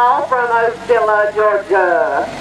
from Osceola, Georgia.